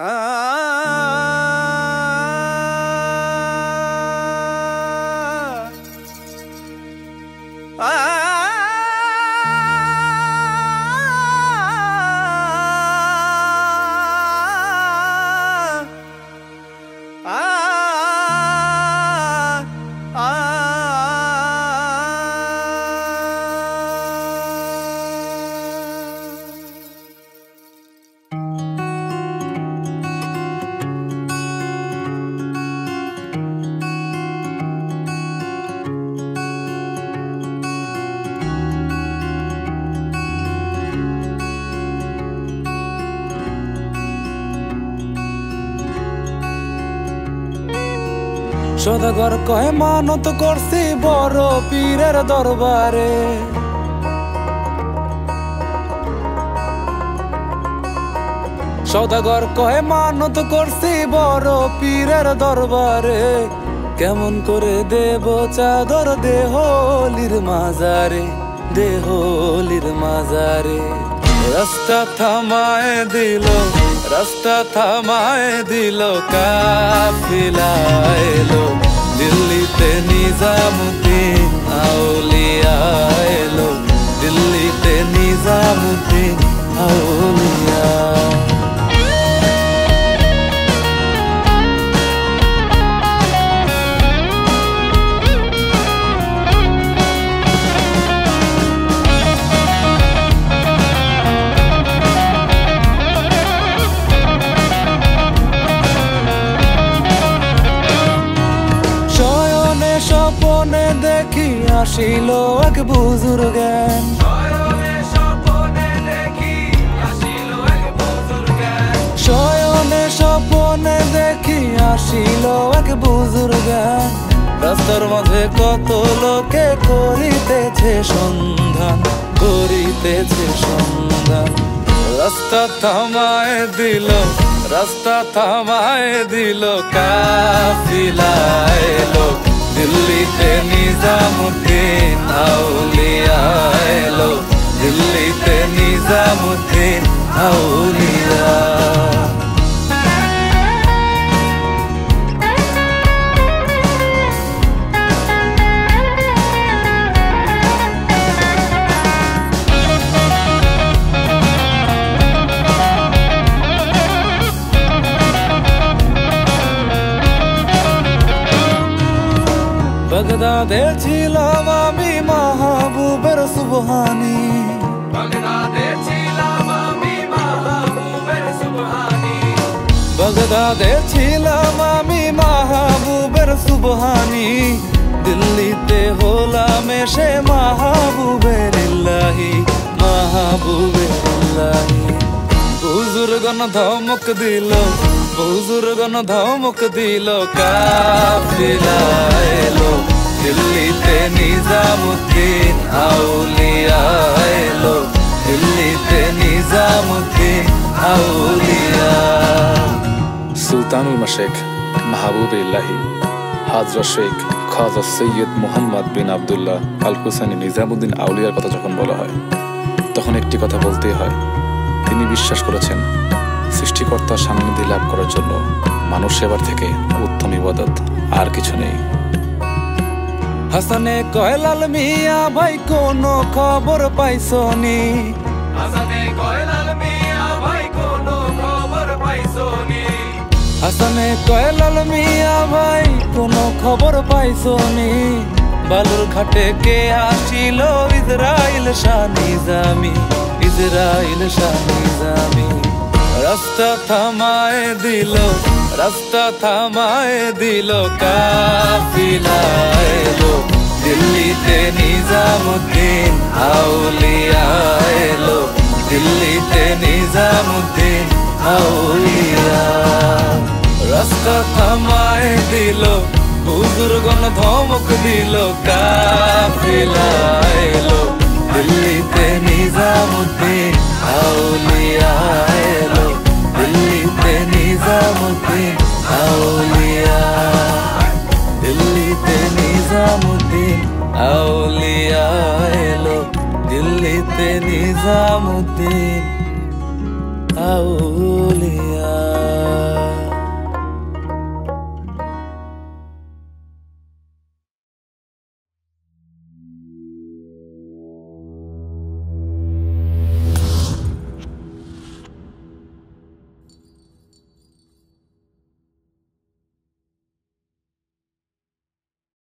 Ah. সদাগর কয় মানত করছি বড় পীরের দরবারে। সদাগর কয় মানত করছি বড় পীরের দরবারে। কেমন করে দেব চাদর দেহলির মাজারে দেহলির মাজারে। রাস্তা থামায় দিল রাস্তা থামায় দিল কাফিলা এলো দিল্লিতে স্বপনে দেখি আসিল এক বুজুর শয়নে স্বপনে দেখি আসিল এক বুজুর রাস্তার মাঝে কত লোকে করিতেছে সন্ধান করিতেছে সন্ধান। রাস্তা থামায় দিল, রাস্তা থামায় দিল কাফিলা এলো নিজামুদ্দিন আউলিয়া বগদাদে ছিলাম আমি মাহবুবের সুবহানি বগদাদে ছিলাম আমি মাহবুবের সুবহানি। দিল্লিতে হলাম এসে মাহবুবের ইল্লাহি মাহবুবের ইল্লাহি। বুজুর্গন ধমক দিল বুজুর্গন ধমক দিল কাফিলা সুলতানুল মাশেখ মাহবুব ইল্লাহি হাজরা শেখ খাজা সৈয়দ মোহাম্মদ বিন আবদুল্লাহ আল হুসানি নিজামুদ্দিন আউলিয়ার কথা যখন বলা হয় তখন একটি কথা বলতেই হয়। তিনি বিশ্বাস করেছেন সৃষ্টিকর্তার সান্নিধ্যে লাভ করার জন্য মানুষ সেবার থেকে উত্তম ইবাদত আর কিছু নেই। হাসানে কয়লাল মিয়া ভাই কোনো খবর পাইছনি? হাসানে কয়লাল মিয়া ভাই কোন খবর পাইছনি? বালুর ঘাটে কে আসিল? ইসরাইল শাহ নিজামি ইসরাইল শাহ নিজামি রাস্তা থামায় দিল, রাস্তা থামায় দিল কাফিলা এলো। দিল্লিতে নিজামুদ্দিন আউলিয়া এলো। দিল্লিতে নিজামুদ্দিন আউলিয়া। ধমক দিল কাফিলা এলো দিল্লিতে নিজামুদ্দিন আউলিয়া এলো দিল্লিতে নিজামুদ্দিন আউলিয়া দিল্লিতে নিজামুদ্দিন আউলিয়া এলো দিল্লিতে নিজামুদ্দিন আউলিয়া